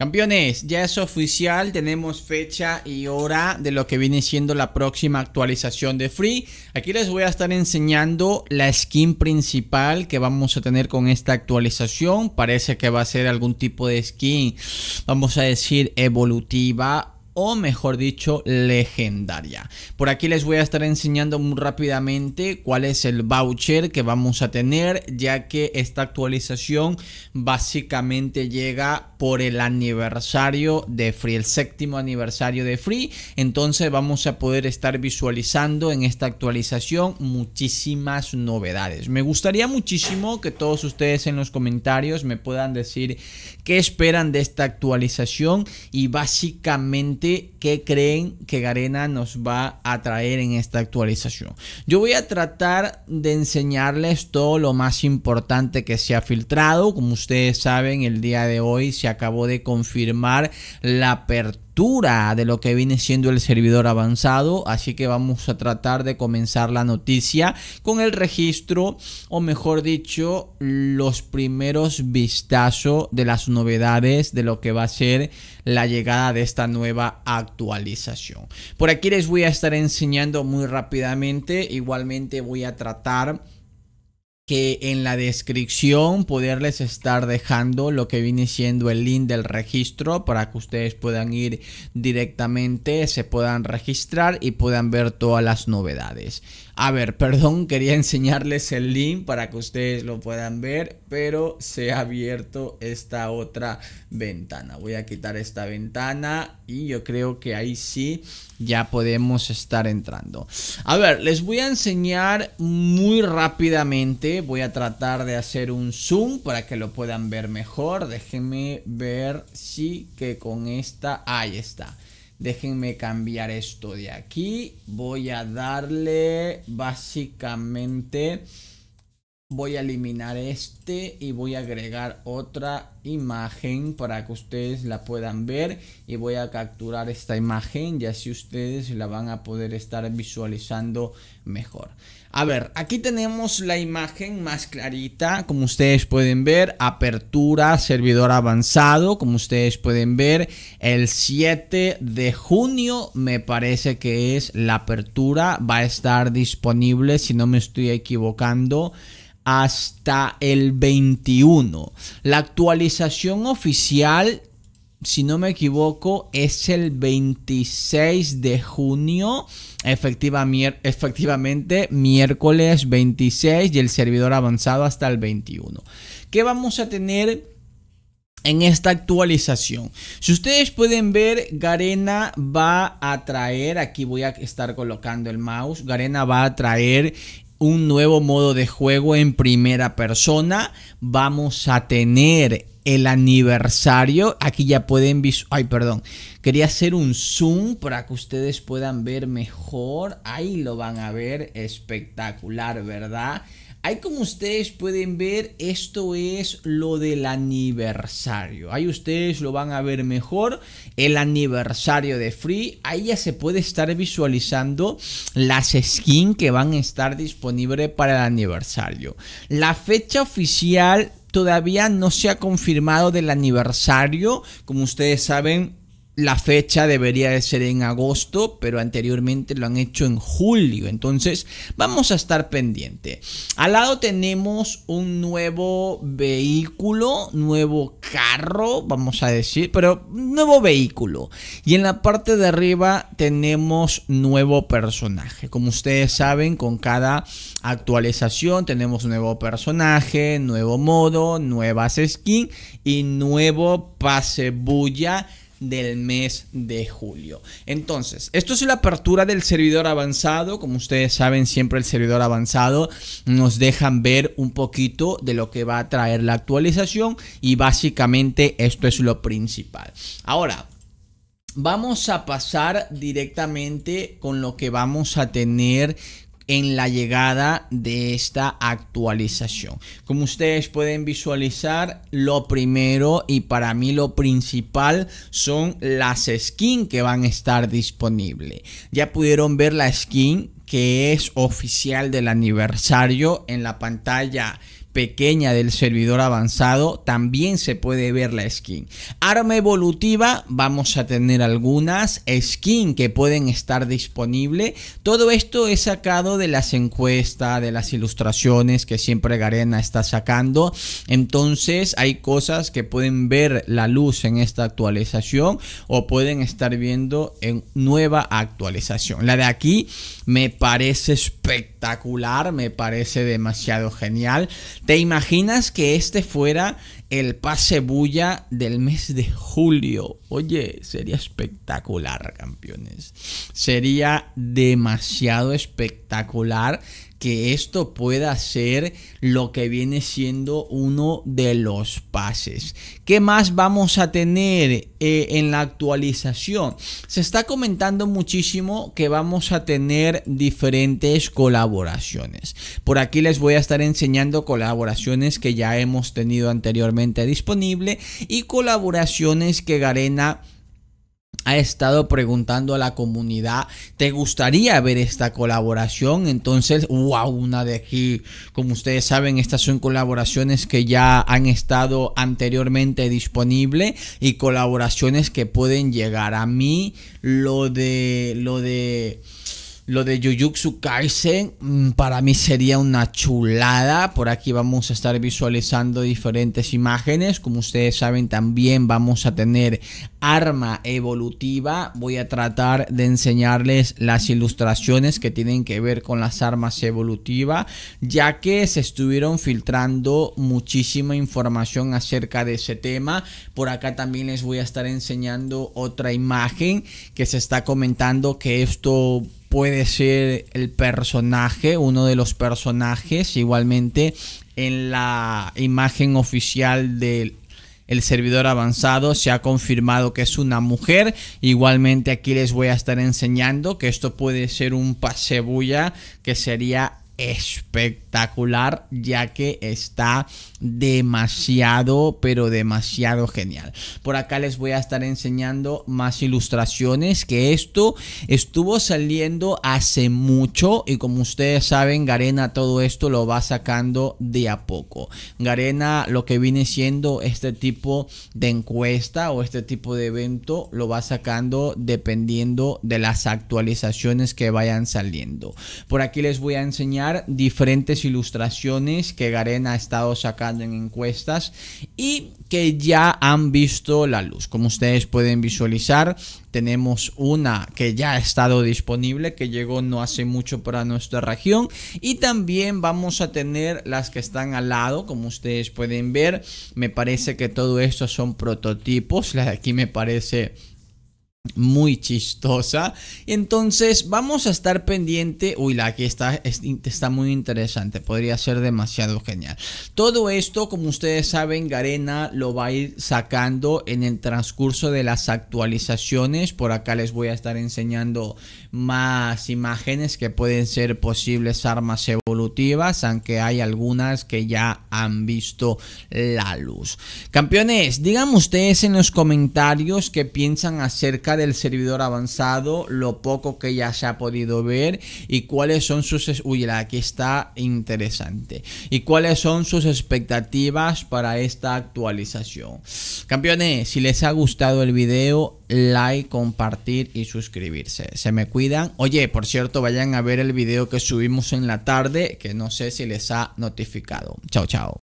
Campeones, ya es oficial, tenemos fecha y hora de lo que viene siendo la próxima actualización de Free. Aquí les voy a estar enseñando la skin principal que vamos a tener con esta actualización. Parece que va a ser algún tipo de skin, vamos a decir, evolutiva o mejor dicho legendaria. Por aquí les voy a estar enseñando muy rápidamente cuál es el voucher que vamos a tener ya que esta actualización básicamente llega por el aniversario de Free, el séptimo aniversario de Free. Entonces vamos a poder estar visualizando en esta actualización muchísimas novedades. Me gustaría muchísimo que todos ustedes en los comentarios me puedan decir qué esperan de esta actualización y básicamente qué creen que Garena nos va a traer en esta actualización. Yo voy a tratar de enseñarles todo lo más importante que se ha filtrado. Como ustedes saben, el día de hoy se acabó de confirmar la apertura de lo que viene siendo el servidor avanzado así que vamos a tratar de comenzar la noticia con el registro o mejor dicho los primeros vistazos de las novedades de lo que va a ser la llegada de esta nueva actualización. Por aquí les voy a estar enseñando muy rápidamente igualmente voy a tratar que en la descripción poderles estar dejando lo que viene siendo el link del registro para que ustedes puedan ir directamente, se puedan registrar y puedan ver todas las novedades. A ver, perdón, quería enseñarles el link para que ustedes lo puedan ver, pero se ha abierto esta otra ventana. Voy a quitar esta ventana y yo creo que ahí sí ya podemos estar entrando. A ver, les voy a enseñar muy rápidamente. Voy a tratar de hacer un zoom para que lo puedan ver mejor. Déjenme ver si que con esta... Ahí está. Déjenme cambiar esto de aquí. Voy a darle básicamente... Voy a eliminar este y voy a agregar otra imagen para que ustedes la puedan ver y voy a capturar esta imagen y así ustedes la van a poder estar visualizando mejor. A ver, aquí tenemos la imagen más clarita, como ustedes pueden ver, apertura, servidor avanzado, como ustedes pueden ver, el 7 de junio me parece que es la apertura, va a estar disponible si no me estoy equivocando hasta el 21. La actualización oficial, si no me equivoco, es el 26 de junio. efectivamente, miércoles 26 y el servidor avanzado hasta el 21. ¿Qué vamos a tener? en esta actualización. Si ustedes pueden ver, Garena va a traer, aquí voy a estar colocando el mouse, Garena va a traer un nuevo modo de juego en primera persona. Vamos a tener el aniversario. Aquí ya pueden Ay, perdón. Quería hacer un zoom para que ustedes puedan ver mejor. Ahí lo van a ver. Espectacular, ¿verdad? Ahí como ustedes pueden ver, esto es lo del aniversario. Ahí ustedes lo van a ver mejor, el aniversario de Free. Ahí ya se puede estar visualizando las skins que van a estar disponibles para el aniversario. La fecha oficial todavía no se ha confirmado del aniversario. Como ustedes saben, la fecha debería de ser en agosto, pero anteriormente lo han hecho en julio. Entonces vamos a estar pendiente. Al lado tenemos un nuevo vehículo, nuevo carro, vamos a decir, pero nuevo vehículo. Y en la parte de arriba tenemos nuevo personaje. Como ustedes saben, con cada actualización tenemos nuevo personaje, nuevo modo, nuevas skins y nuevo pase bulla del mes de julio. Entonces, esto es la apertura del servidor avanzado. Como ustedes saben, siempre el servidor avanzado nos dejan ver un poquito de lo que va a traer la actualización y básicamente esto es lo principal. Ahora, vamos a pasar directamente con lo que vamos a tener en la llegada de esta actualización. Como ustedes pueden visualizar, lo primero y para mí lo principal son las skins que van a estar disponibles. Ya pudieron ver la skin que es oficial del aniversario en la pantalla pequeña del servidor avanzado, también se puede ver la skin. Arma evolutiva, vamos a tener algunas skin que pueden estar disponibles. Todo esto es sacado de las encuestas, de las ilustraciones que siempre Garena está sacando. Entonces hay cosas que pueden ver la luz en esta actualización o pueden estar viendo en nueva actualización. La de aquí me parece espectacular, me parece demasiado genial. ¿Te imaginas que este fuera el pase bulla del mes de julio? Oye, sería espectacular, campeones. Sería demasiado espectacular que esto pueda ser lo que viene siendo uno de los pases. ¿Qué más vamos a tener eh, en la actualización? Se está comentando muchísimo que vamos a tener diferentes colaboraciones. Por aquí les voy a estar enseñando colaboraciones que ya hemos tenido anteriormente disponible y colaboraciones que Garena ha estado preguntando a la comunidad, ¿te gustaría ver esta colaboración? Entonces, wow, una de aquí, como ustedes saben, estas son colaboraciones que ya han estado anteriormente disponibles y colaboraciones que pueden llegar a mí. Lo de, lo de lo de Jujutsu Kaisen mm, para mí sería una chulada. Por aquí vamos a estar visualizando diferentes imágenes. Como ustedes saben también vamos a tener arma evolutiva. Voy a tratar de enseñarles las ilustraciones que tienen que ver con las armas evolutivas. Ya que se estuvieron filtrando muchísima información acerca de ese tema. Por acá también les voy a estar enseñando otra imagen que se está comentando que esto puede ser el personaje, uno de los personajes, igualmente en la imagen oficial del el servidor avanzado se ha confirmado que es una mujer. Igualmente aquí les voy a estar enseñando que esto puede ser un pasebulla que sería espectacular ya que está demasiado pero demasiado genial. Por acá les voy a estar enseñando más ilustraciones que esto estuvo saliendo hace mucho y como ustedes saben Garena todo esto lo va sacando de a poco. Garena lo que viene siendo este tipo de encuesta o este tipo de evento lo va sacando dependiendo de las actualizaciones que vayan saliendo. Por aquí les voy a enseñar diferentes ilustraciones que Garena ha estado sacando en encuestas y que ya han visto la luz. Como ustedes pueden visualizar, tenemos una que ya ha estado disponible, que llegó no hace mucho para nuestra región. Y también vamos a tener las que están al lado, como ustedes pueden ver. Me parece que todo esto son prototipos. La de aquí me parece muy chistosa. Entonces vamos a estar pendiente. Uy, la que está, está muy interesante. Podría ser demasiado genial. Todo esto, como ustedes saben, Garena lo va a ir sacando en el transcurso de las actualizaciones. Por acá les voy a estar enseñando más imágenes que pueden ser posibles armas evolutivas. Aunque hay algunas que ya han visto la luz. Campeones, díganme ustedes en los comentarios qué piensan del servidor avanzado, lo poco que ya se ha podido ver y cuáles son sus... Uy, aquí está interesante. Y cuáles son sus expectativas para esta actualización. Campeones, si les ha gustado el video, like, compartir y suscribirse. Se me cuidan. Oye, por cierto, vayan a ver el video que subimos en la tarde, que no sé si les ha notificado. Chao, chao.